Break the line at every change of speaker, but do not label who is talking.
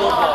아